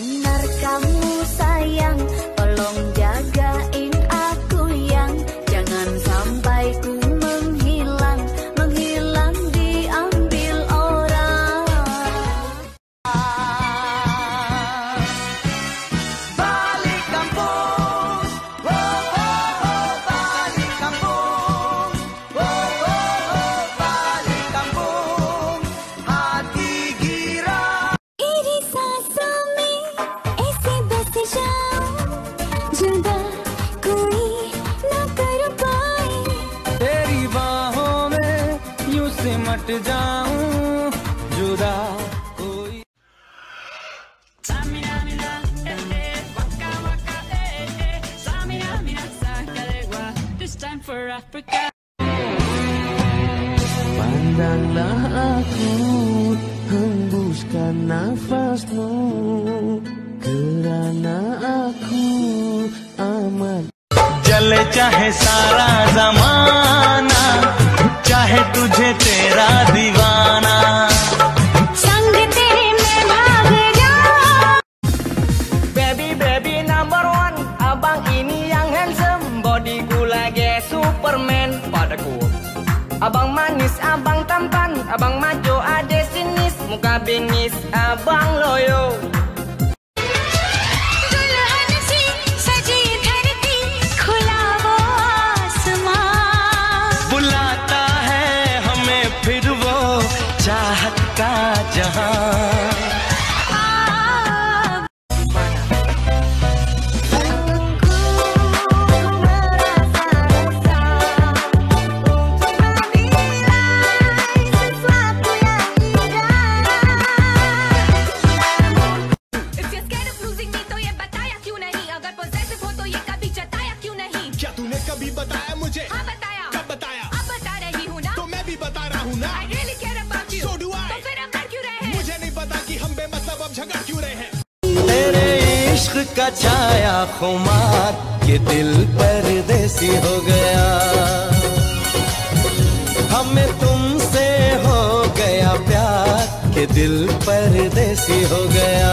benar kamu sayang. Tolong jagain aku yang Jangan sampai ku जुदा कोई ना कर पाए तेरी बाहों में यूँ सिमट जाऊँ जुदा time for Africa. Pandanglah aku Hembuskan nafasmu Kerana aku amat जले चाहे सारा जमाना चाहे तुझे तेरा दीवाना संग तेरे मैं भाग जाऊं Baby baby number one Abang ini yang handsome Bodyku lagi superman padaku Abang manis, abang tampan Abang maju ade sinis Muka bingis, abang loyo ना I really care about you. So do I. तो फिर हम कर क्यों रहे हैं? मुझे नहीं पता कि हम बेमतलब अब झगड़ क्यों रहे हैं तेरे इश्क का छाया खुमार ये दिल पर देसी हो गया हमें तुमसे हो गया प्यार के दिल परदेसी हो गया